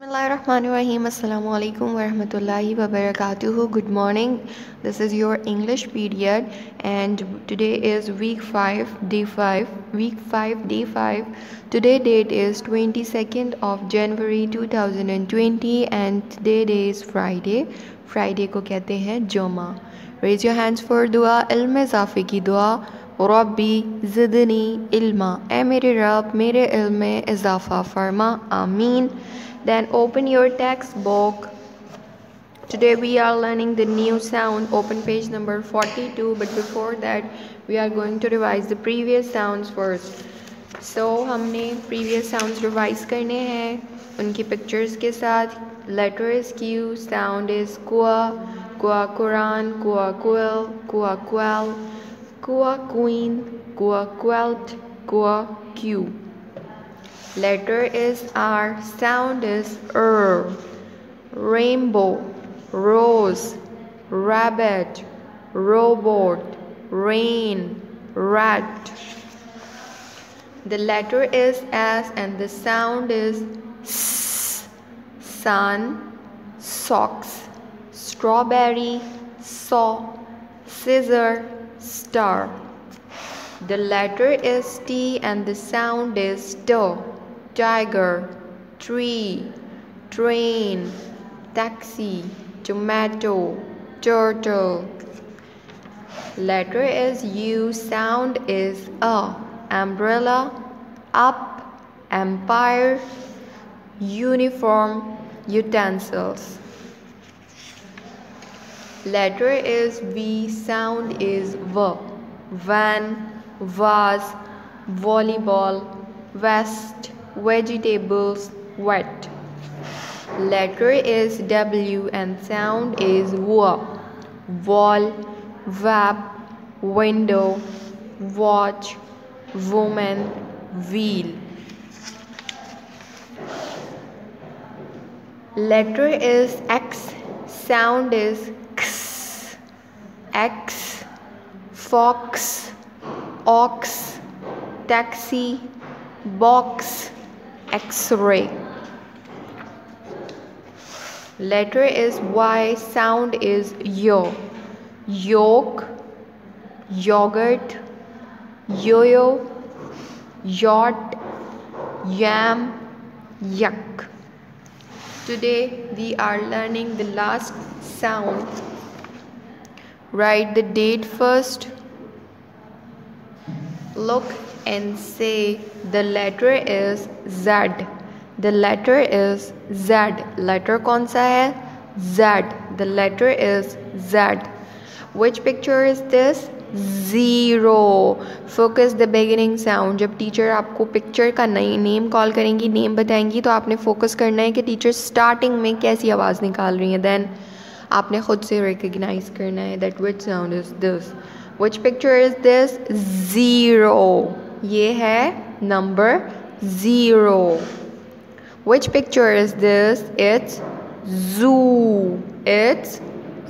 Bismillahirrahmanirrahim. Assalamu alaikum warahmatullahi wabarakatuh. Good morning. This is your English period and today is week 5 day 5 week 5 day 5 today date is 22nd of January 2020 and today day is Friday Friday को कहते हैं जुमा Raise your hands for दुआ इल्म इजाफे की दुआ रब्बी ज़िदनी इल्मा ए मेरे रब मेरे इल्म इजाफ़ा फरमा आमीन then open your textbook. Today we are learning the new sound. Open page number 42. But before that, we are going to revise the previous sounds first. So हमने previous sounds revise करने हैं उनकी pictures के साथ. Letter is Q, sound is Kua, Kua Quran, Kua Quill, Kua Quell, Kua Queen, Kua Quelt, Kua Q. Letter is R. Sound is R. Rainbow, rose, rabbit, robot, rain, rat. The letter is S and the sound is S. Sun, socks, strawberry, saw, scissor, star. The letter is T and the sound is T tiger, tree, train, taxi, tomato, turtle. Letter is U, sound is A. Umbrella, up, empire, uniform, utensils. Letter is V, sound is V. Van, vase, volleyball, vest, vegetables wet letter is w and sound is w. Wall web window watch woman wheel. Letter is x sound is x. X fox ox taxi box X-ray. Letter is Y, sound is yo. Yolk, yogurt, yo-yo, yacht, yam, yuck. Today we are learning the last sound. Write the date first. Look and say the letter is Z. The letter is Z. Letter कौन सा है Z. The letter is Z. Which picture is this? Zero focus the beginning sound जब teacher आपको picture का नई name call करेंगी name बताएँगी तो आपने फोकस करना है कि टीचर स्टार्टिंग में कैसी आवाज़ निकाल रही है देन आपने ख़ुद से रिकग्नाइज करना है that which sound is this which picture is this zero ये है number 0. Which picture is this? It's zoo. It's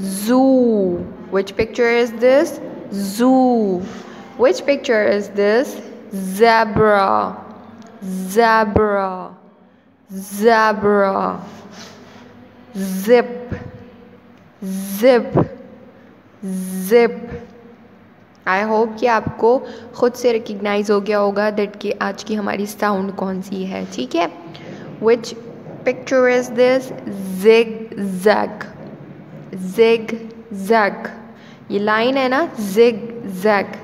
zoo. Which picture is this? Zoo. Which picture is this? Zebra. Zebra. Zebra. Zip. Zip. Zip. I hope कि आपको ख़ुद से recognise हो गया होगा that कि आज की हमारी साउंड कौन सी है, ठीक है? Which picture is this zig zag zig zag ये लाइन है ना? Zig zag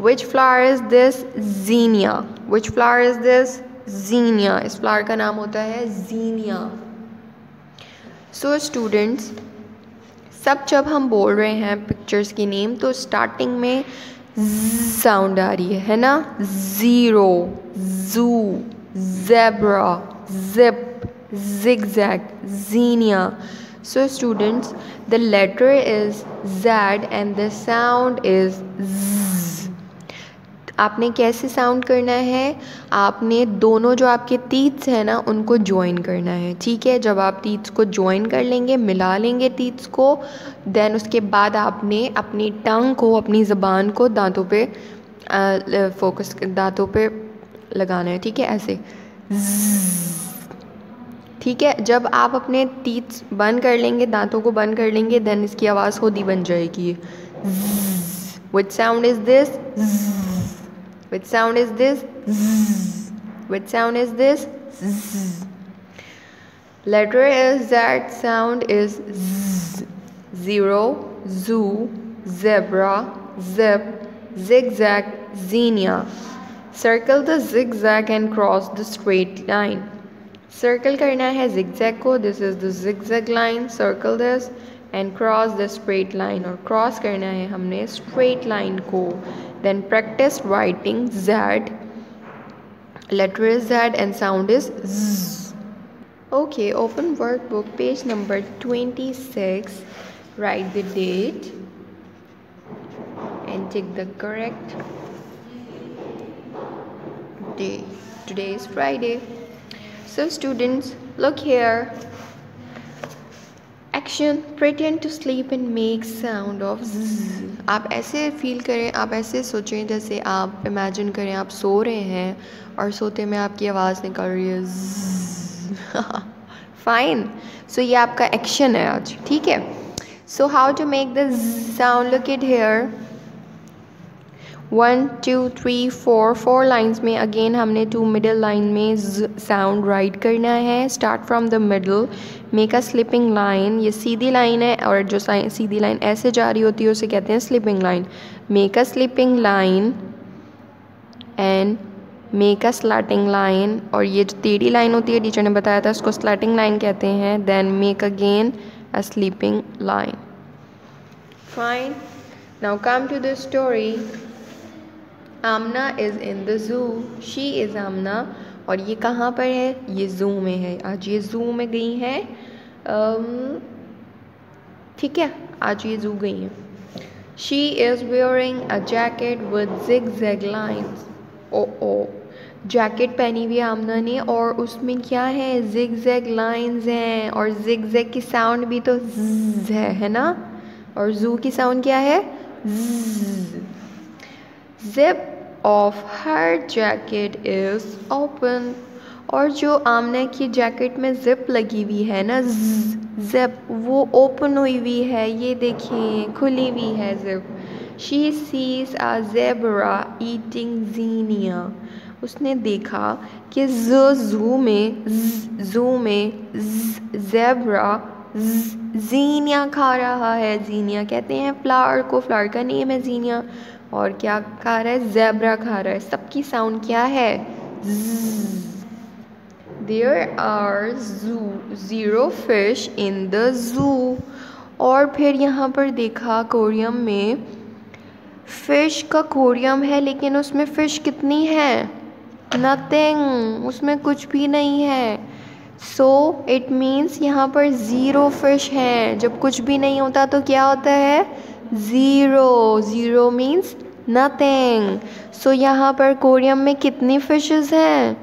which flower is this zinnia which flower is this zinnia इस फ्लावर का नाम होता है जीनिया सो स्टूडेंट्स सब जब हम बोल रहे हैं पिक्चर्स की नेम तो स्टार्टिंग में साउंड आ रही है है ना? Zero zoo zebra zip zig zag zinnia so students the letter is zed and the sound is आपने कैसे साउंड करना है? आपने दोनों जो आपके तीत्स हैं ना, उनको ज्वाइन करना है, ठीक है? जब आप तीत्स को ज्वाइन कर लेंगे, मिला लेंगे तीत्स को देन उसके बाद आपने अपनी टंग को, अपनी ज़बान को दांतों पे फोकस दांतों पे लगाना है, ठीक है? ऐसे। ठीक है? जब आप अपने टीथ बंद कर लेंगे, दांतों को बंद कर लेंगे देन इसकी आवाज़ खुद ही बन जाएगी। Which sound is this Which sound is this? Which sound is this? Letter is that sound is z. Zero, zoo, zebra, zip, zigzag, xenia. Circle the zigzag and cross the straight line circle karna hai zigzag ko this is the zigzag line circle this and cross the straight line or cross karna hai humne straight line ko then practice writing z letter is z and sound is z Okay, open workbook page number 26. Write the date and take the correct day. Today is Friday. So students, look here. Action pretend to sleep and make sound of zzz. आप ऐसे feel करें आप ऐसे सोचें जैसे आप imagine करें आप सो रहे हैं और सोते में आपकी आवाज़ निकल रही है फाइन सो ये आपका एक्शन है आज ठीक है? So how to make the sound look it here one two three four four lines में अगेन हमने टू मिडल लाइन में साउंड राइट करना है. Start from the middle make a slipping line ये सीधी लाइन है और जो सीधी लाइन ऐसे जा रही होती है, उसे कहते हैं slipping line make a slipping line and make a slatting line और ये जो टेढ़ी लाइन होती है टीचर ने बताया था, उसको स्लैटिंग लाइन कहते हैं. Then make again a sleeping line fine now come to the story Amna is in the zoo she is Amna. और ये कहाँ पर है? ये जू में है. आज ये जू में गई हैं. ठीक है. आज ये जू गई हैं. She is wearing a jacket with zig zag lines oh oh. Jacket पहनी हुई है आमना ने. और उसमें क्या है? जिग जैग लाइन्स हैं. और जिग जैग की साउंड भी तो ज़ है है ना? और जू की साउंड क्या है? Zip of her jacket is open और जो आमना की जैकेट में जिप लगी हुई है ना जिप वो ओपन हुई हुई है। ये देखिए खुली हुई है zip she sees a zebra eating zinnia उसने देखा कि जू में जू में जेबरा जीनिया खा रहा है। जीनिया कहते हैं फ्लावर को फ्लावर का नेम है जीनिया और क्या खा रहा है? जेबरा खा रहा है। सबकी साउंड क्या है? There are zoo zero fish in the zoo और फिर यहाँ पर देखा कोरियम में फ़िश का कोरियम है, लेकिन उसमें फ़िश कितनी है? नथिंग उसमें कुछ भी नहीं है। सो इट मीन्स यहाँ पर ज़ीरो फ़िश हैं। जब कुछ भी नहीं होता तो क्या होता है? Zero zero means nothing so यहाँ पर कोरियम में कितनी फिशेस हैं?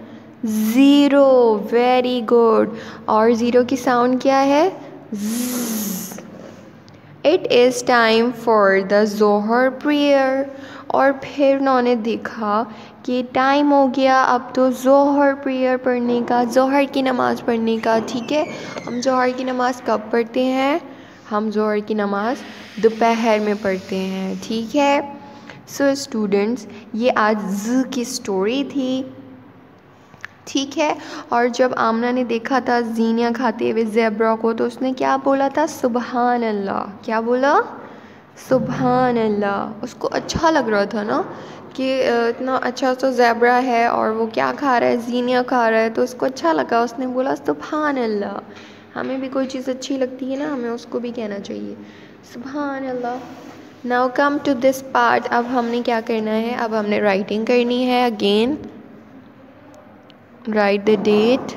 ज़ीरो वेरी गुड और ज़ीरो की साउंड क्या है? It is time for the Johar prayer और फिर उन्होंने देखा कि टाइम हो गया, अब तो जोहर प्रेयर पढ़ने का जोहर की नमाज़ पढ़ने का, ठीक है? हम जोहर की नमाज़ कब पढ़ते हैं? हम जोहर की नमाज़ दोपहर में पढ़ते हैं, ठीक है? सो स्टूडेंट्स ये आज ज की स्टोरी थी। ठीक है? और जब आमना ने देखा था जीनिया खाते हुए जैब्रा को तो उसने क्या बोला था? सुबहान अल्लाह क्या बोला? सुबहान अल्लाह उसको अच्छा लग रहा था ना कि इतना अच्छा सा जैबरा है और वो क्या खा रहा है? जीनिया खा रहा है तो उसको अच्छा लगा। उसने बोला सुबहान अल्लाह हमें भी कोई चीज़ अच्छी लगती है ना, हमें उसको भी कहना चाहिए। सुबहान अल्लाह now come to this part अब हमने क्या करना है? अब हमने राइटिंग करनी है again write the date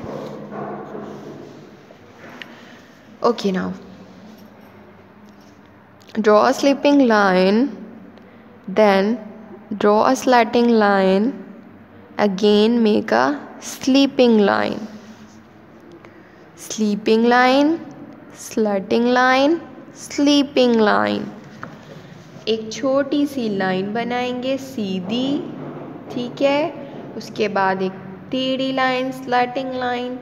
okay now draw a sleeping line then draw a slatting line again make a sleeping line sleeping line slatting line sleeping line एक छोटी सी लाइन बनाएँगे सीधी, ठीक है? उसके बाद एक टेढ़ी लाइन स्लैटिंग लाइन।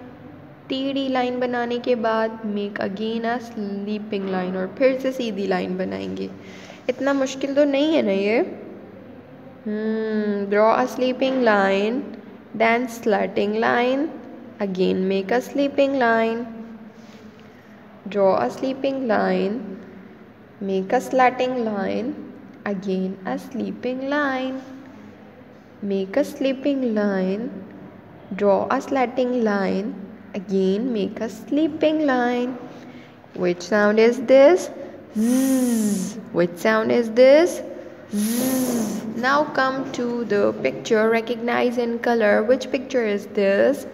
टीडी लाइन बनाने के बाद make again a sleeping line और फिर से सीधी लाइन बनाएँगे। इतना मुश्किल तो नहीं है ना ये? Draw a sleeping line then slatting line again make a sleeping line draw a sleeping line Make a slatting line, again a sleeping line. Make a sleeping line, draw a slatting line, again make a sleeping line. Which sound is this? Zzz. Which sound is this? Zzz. Now come to the picture, recognize in color. Which picture is this?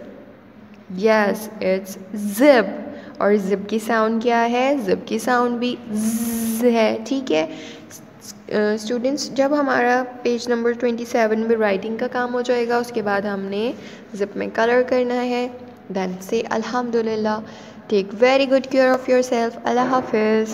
Yes, it's zip. और zip की sound क्या है? Zip की sound भी ज है, ठीक है? स्टूडेंट्स जब हमारा पेज नंबर ट्वेंटी सेवन में राइटिंग का काम हो जाएगा, उसके बाद हमने जिप में कलर करना है, then say take very good care of your self Allah hafiz